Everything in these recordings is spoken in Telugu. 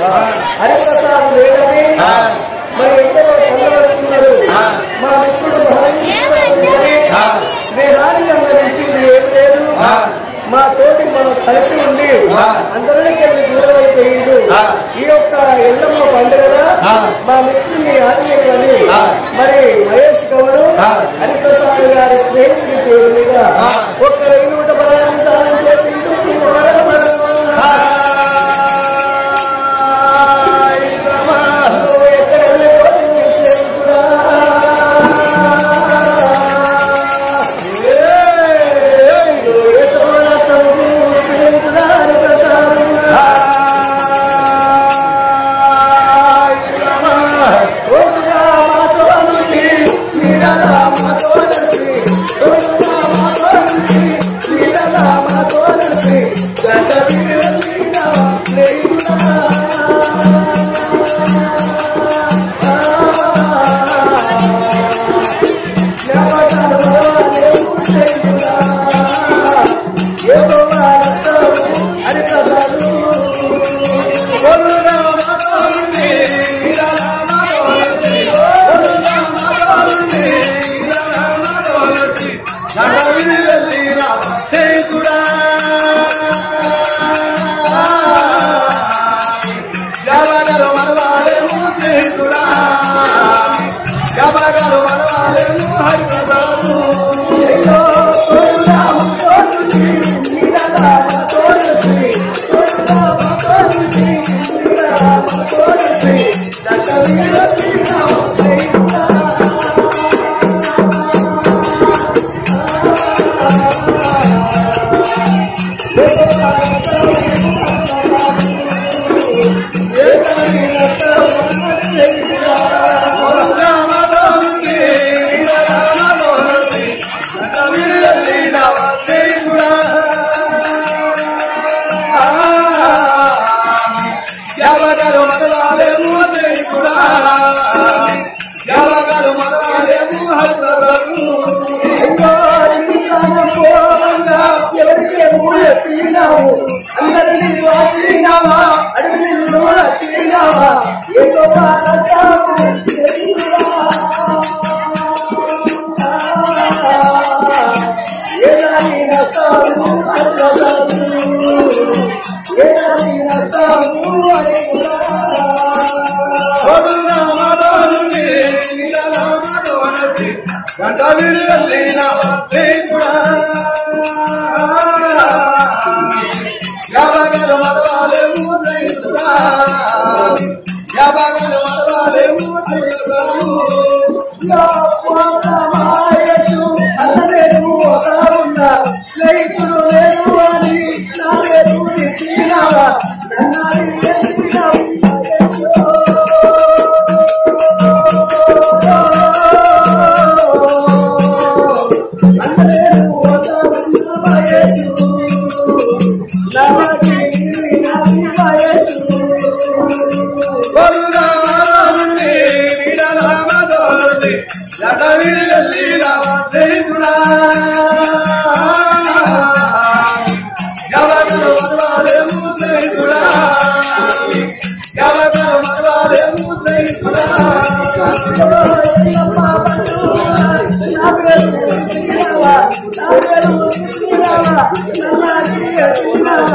హరిప్రసాద్ లేదని మరి ఎందరో తల్లబడుతున్నారు మా మిత్రుడు మహేశ్వరుడు స్నేహానికి అందరించింది ఏమి లేదు. మా తోటి మనం కలిసి ఉండి అందరికి వెళ్ళి దూరం అయిపోయిండు ఈ యొక్క ఎల్లమ్మ పండుగ మా మిత్రుని ఆదివేయమని మరి మహేష్ గౌడు హరిప్రసాద్ గారి స్నేహితుడి పేరు మీద ఒక్క వెయ్యి hey, Jehovah, Jehovah, Jehovah. Yo,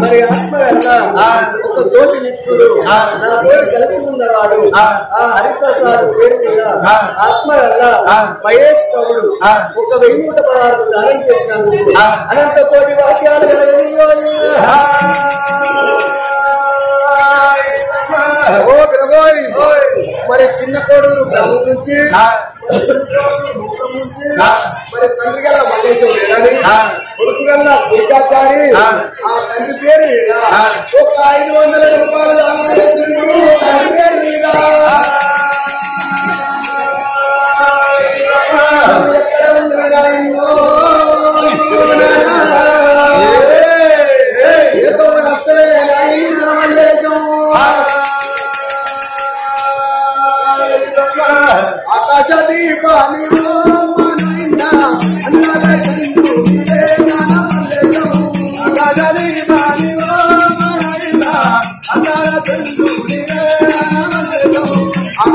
మరి ఆత్మ ఒక తోటి మిత్రుడు నా తోటి కలిసి ఉన్నవాడు ఆ. హరిప్రసాద్ పేరు మీద ఆత్మ మహేష్ గౌడు ఒక వెయ్యి నూట పదహారు దానం చేసినందుకు అనంత కోటి వాక్యాలు మరి చిన్న కోడూరు గ్రామం నుంచి మరి తండ్రి గల చేసేది కొడుకుగల్ల దుర్గాచారి ఆ తల్లి పేరు మీద ఒక ఐదు వందల రూపాయలు దానం చేసిండు తల్లి పేరు మీద ఎక్కడ ఉండవేరా ఏదో వస్తలే ఆకాశ దీపాలు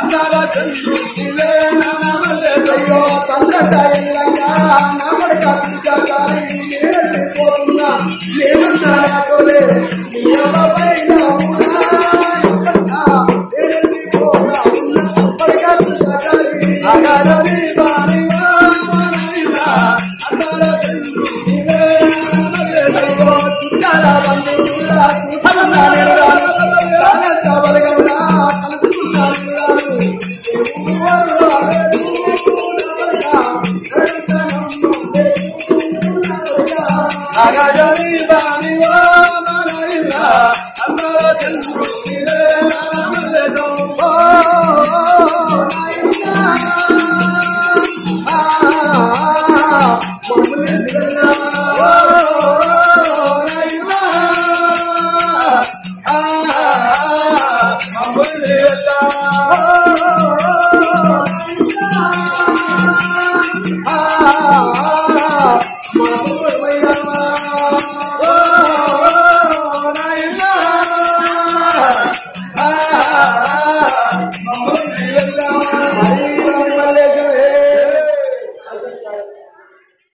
అన్నారా చంద్రుడిలే నమస్తే తండ్రి